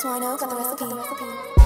Twino got the recipe.